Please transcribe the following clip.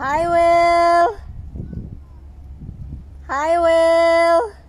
Hi, Will. Hi, Will.